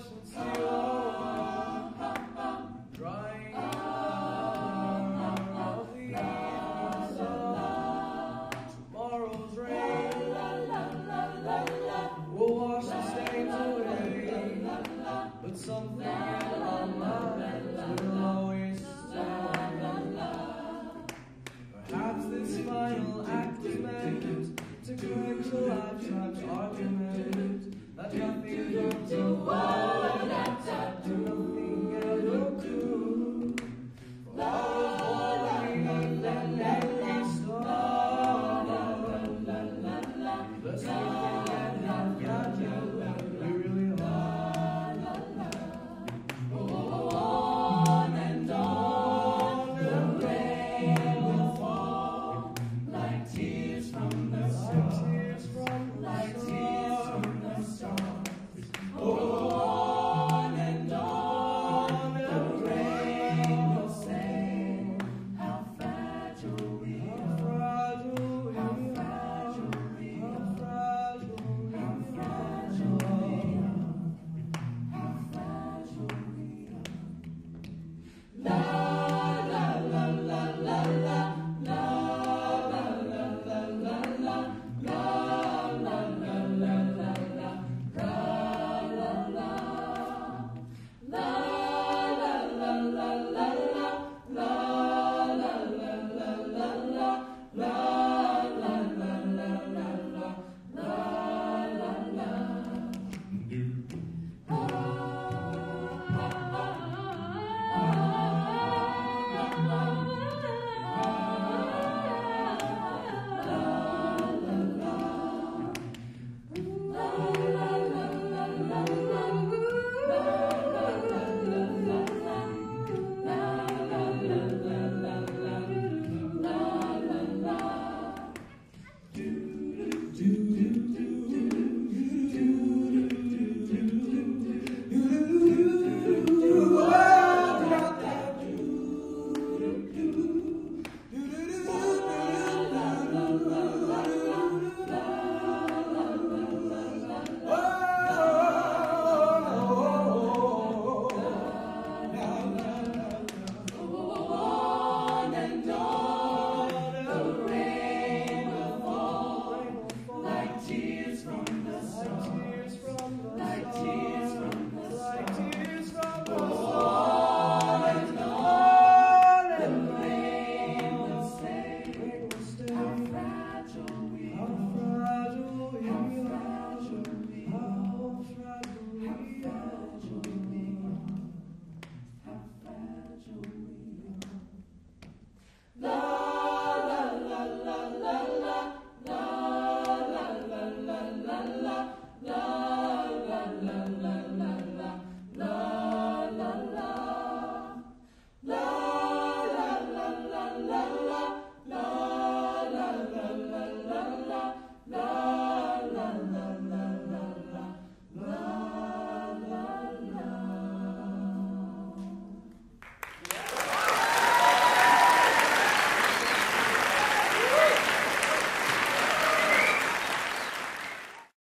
questions. somewhere.